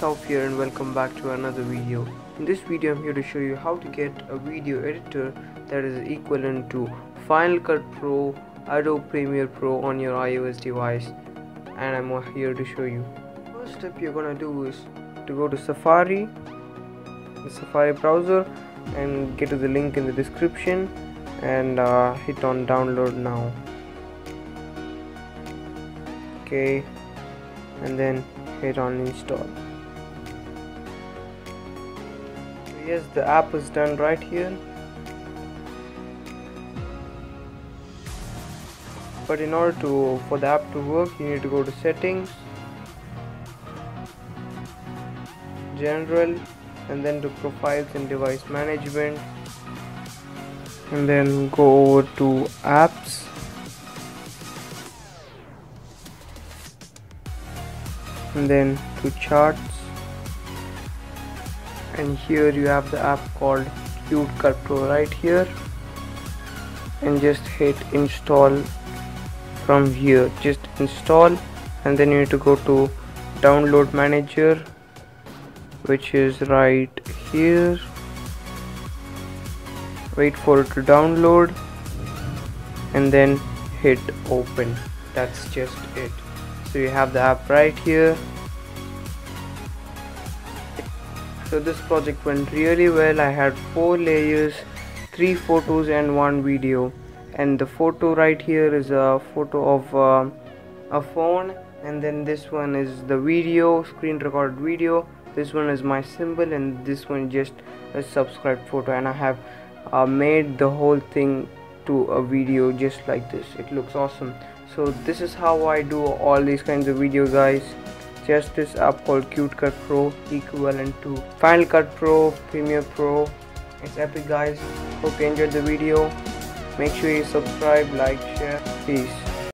Thawf here and welcome back to another video. In this video I'm here to show you how to get a video editor that is equivalent to Final Cut Pro, Adobe Premiere Pro on your iOS device and I'm here to show you. First step you're gonna do is to go to Safari, the Safari browser and get to the link in the description and uh, hit on download now. Okay and then hit on install yes the app is done right here. But in order to for the app to work you need to go to settings general and then to profiles and device management and then go over to apps. And then to charts and here you have the app called Cute Cut Pro right here. And just hit install from here. Just install and then you need to go to download manager which is right here. Wait for it to download and then hit open. That's just it. So you have the app right here so this project went really well. I had four layers three photos and one video. And the photo right here is a photo of uh, a phone. And then this one is the video screen recorded video. This one is my symbol and this one just a subscribe photo. And I have uh, made the whole thing to a video just like this. It looks awesome. So this is how I do all these kinds of videos guys just this app called Cute Cut Pro equivalent to Final Cut Pro Premiere Pro. It's epic guys. Hope you enjoyed the video. Make sure you subscribe like share. Peace